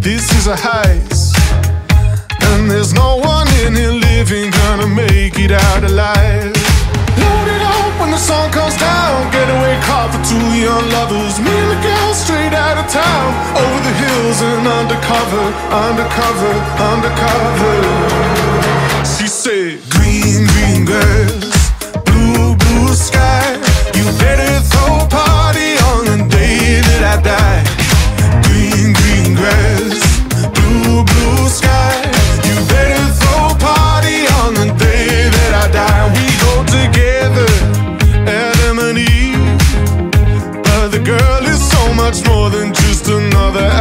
This is a heist. And there's no one in here living gonna make it out alive. Load it up when the sun comes down. Getaway car for two young lovers. Me and the girl straight out of town. Over the hills and undercover, undercover, undercover. She said, Green, green girl. so much more than just another